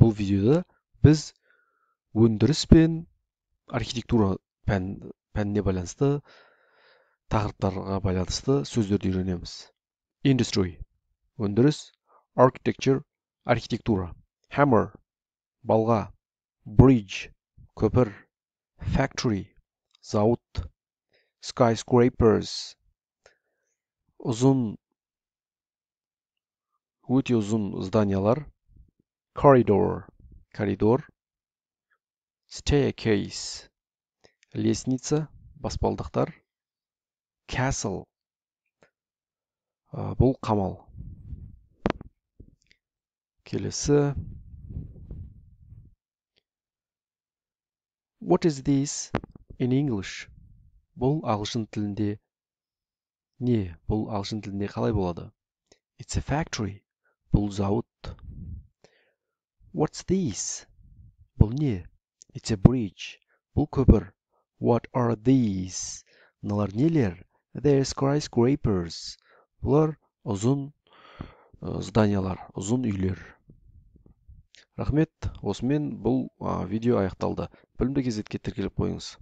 бұл видеода біз өндіріс пен архитектура пән, пәніне байланысты тақырыптарға байланысты сөздерді үйренеміз. Industry өндіріс architecture архитектура hammer балға bridge көпір factory зауыт skyscrapers ұзын өте ұзын зданиялар corridor. Коридор. Staircase. Лестница. Баспалдақтар. Castle. Бұл қамал. Келесі. What is this in english? Бұл ағылшын тілінде не? Бұл ағылшын тілінде қалай болады? It's a factory. Бұл зауыт. What's this бұл не it's a bridge. Бұл көпір what are these? Мыналар нелер they're skyscrapers. Бұлар ұзын зданиялар ұзын үйлер. Рахмет осымен бұл видео аяқталды. Білімді кезетке тіркеліп қойыңыз.